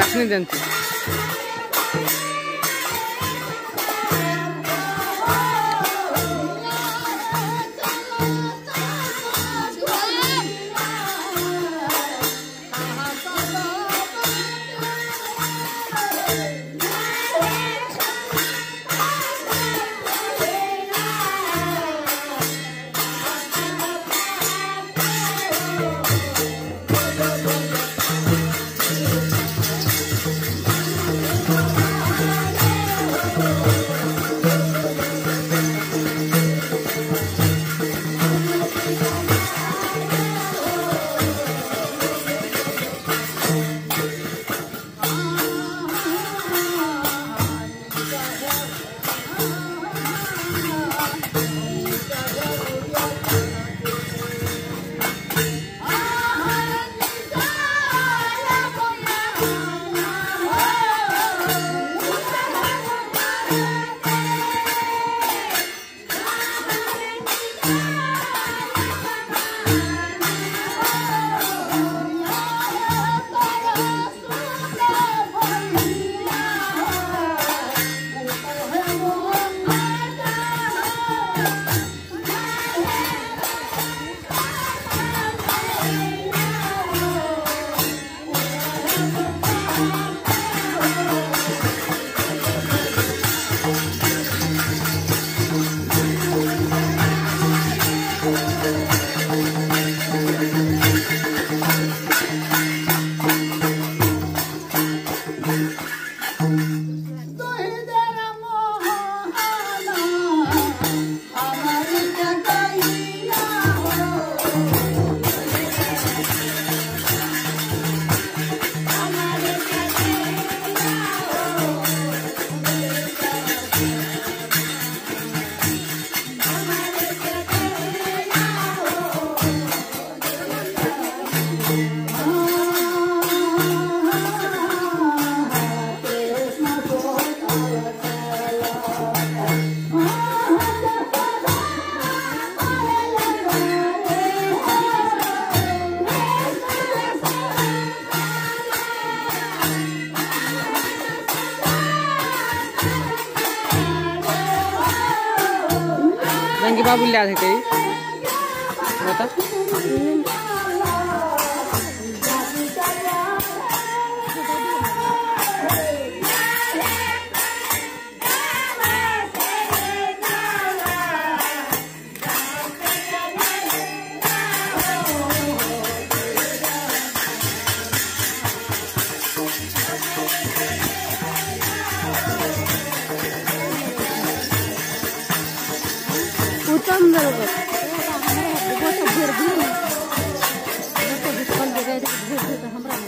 ಚಟ್ನಿ ದಂತಿ रंगी बाबू लिया थे 这个不会，这个他们。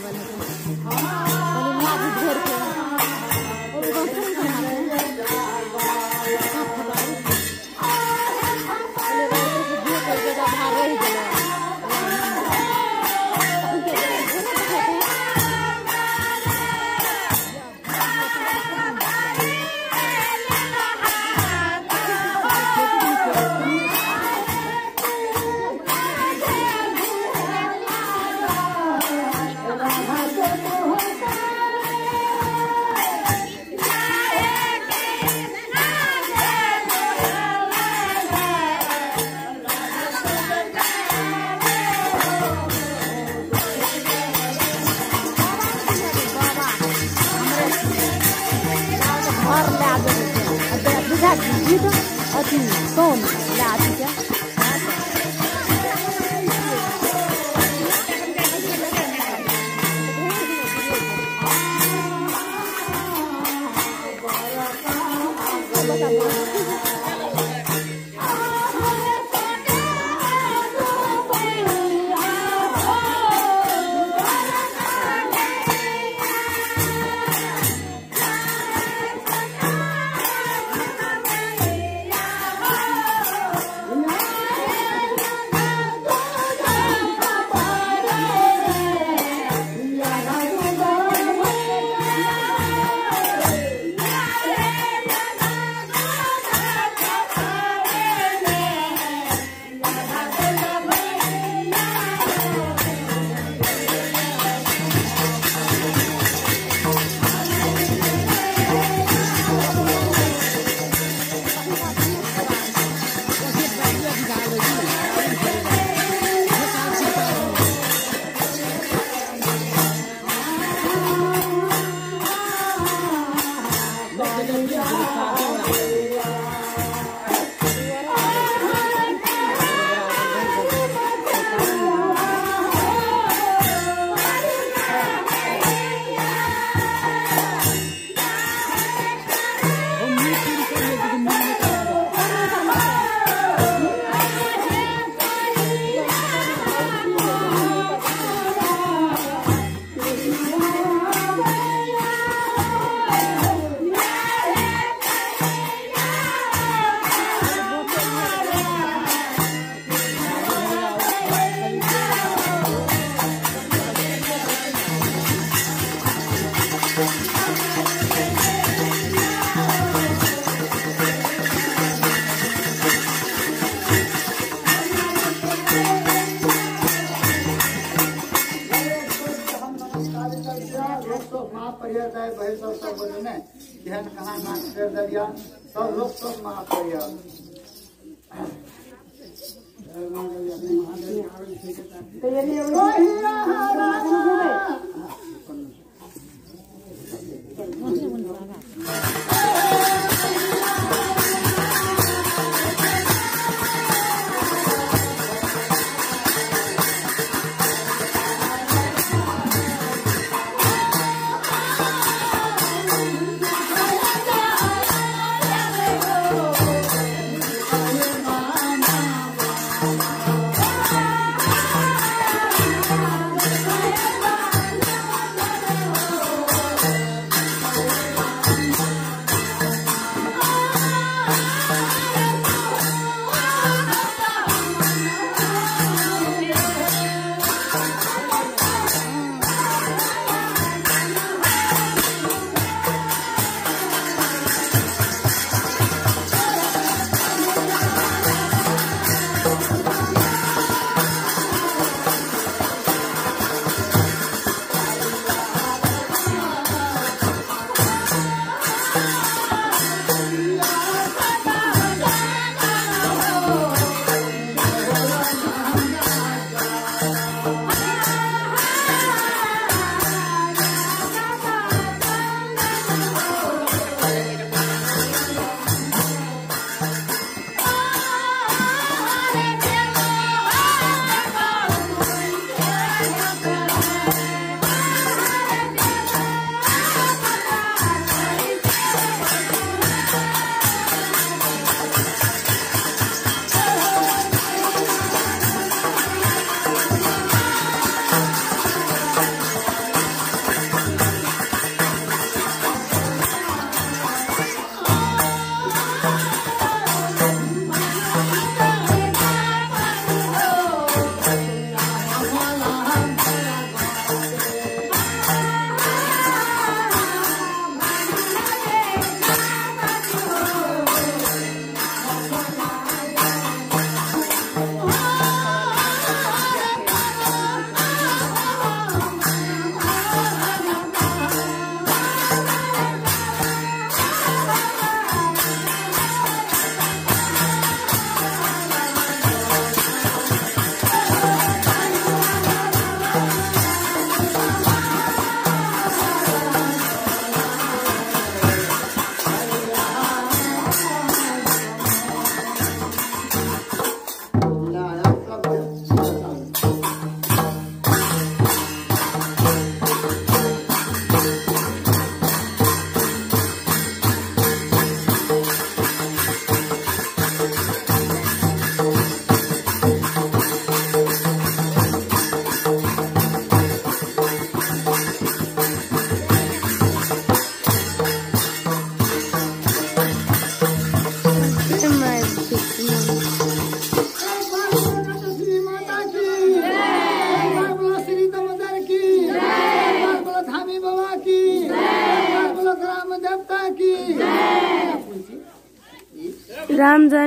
그래서어둠이떠오르 는. पर्याय भय सब सब बोलने ध्यान कहाँ नाक कर दलिया सब लोग सब महापर्य। श्री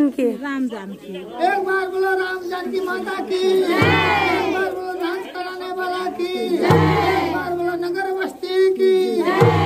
राम जान की। एक बार बोलो राम जानकी माता की। एक बार बोलो डांस कराने वाला की। एक बार बोलो नगर बस्ती की।